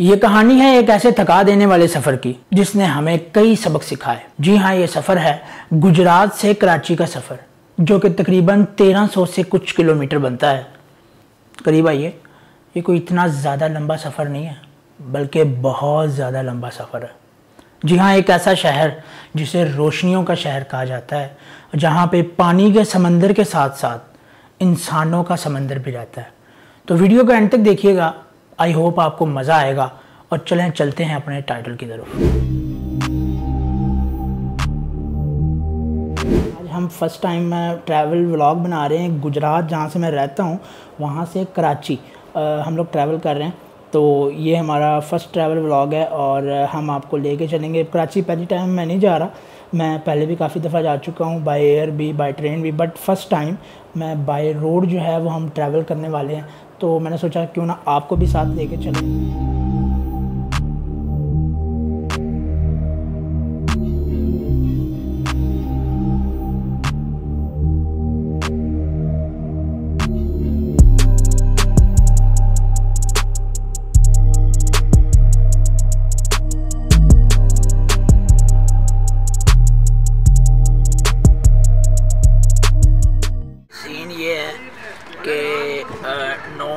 ये कहानी है एक ऐसे थका देने वाले सफ़र की, जिसने हमें कई सबक सिखाए। जी हाँ ये सफ़र है गुजरात से कराची का सफ़र, जो कि तकरीबन 1300 से कुछ किलोमीटर बनता है। करीब आइए, ये कोई इतना ज़्यादा लंबा सफ़र नहीं है, बल्कि बहुत ज़्यादा लंबा सफ़र है। जी हाँ एक ऐसा शहर, जिसे रोशनियों का शहर कहा जाता है, जहाँ पे पानी के समंदर के साथ साथ इंसानों का समंदर भी रहता है। तो वीडियो को एंड तक देखिएगा आई होप आपको मज़ा आएगा और चलें चलते हैं अपने टाइटल की तरफ़। आज हम फ़र्स्ट टाइम ट्रैवल व्लॉग बना रहे हैं गुजरात जहाँ से मैं रहता हूँ वहाँ से कराची। आ, हम लोग ट्रैवल कर रहे हैं तो ये हमारा फ़र्स्ट ट्रैवल व्लॉग है और हम आपको लेके चलेंगे। कराची पहली टाइम मैं नहीं जा रहा मैं पहले भी काफ़ी दफ़ा जा चुका हूँ बाय एयर भी बाय ट्रेन भी बट फ़र्स्ट टाइम मैं बाय रोड जो है वो हम ट्रैवल करने वाले हैं। तो मैंने सोचा क्यों ना आपको भी साथ लेके चलें।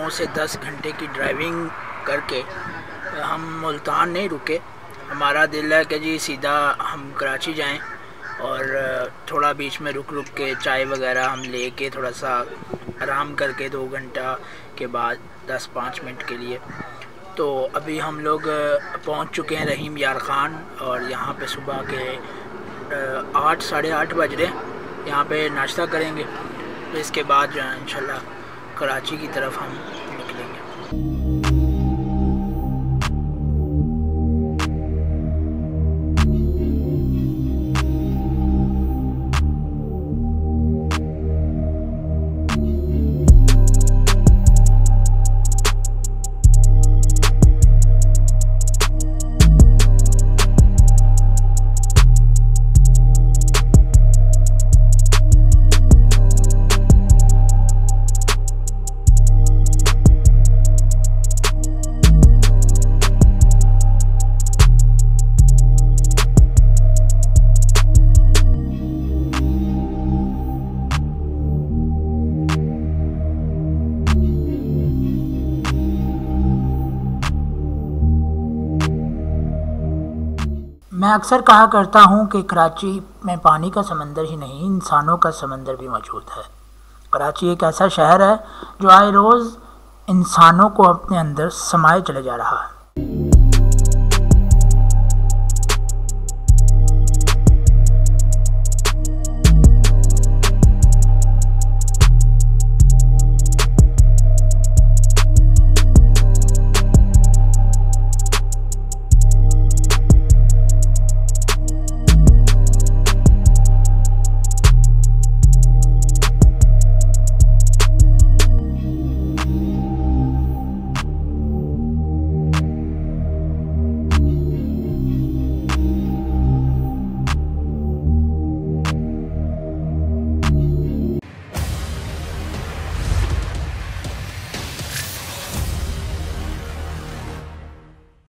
से दस घंटे की ड्राइविंग करके हम मुल्तान नहीं रुके। हमारा दिल है कि जी सीधा हम कराची जाएँ और थोड़ा बीच में रुक रुक के चाय वगैरह हम ले लेके थोड़ा सा आराम करके दो घंटा के बाद दस पाँच मिनट के लिए। तो अभी हम लोग पहुँच चुके हैं रहीम यार ख़ान और यहाँ पे सुबह के आठ, साढ़े आठ बज रहे हैं। यहाँ पे नाश्ता करेंगे। इसके बाद जो है इंशाल्लाह कराची की तरफ़ हम मैं अक्सर कहा करता हूँ कि कराची में पानी का समंदर ही नहीं, इंसानों का समंदर भी मौजूद है। कराची एक ऐसा शहर है जो आए रोज़ इंसानों को अपने अंदर समाये चले जा रहा है।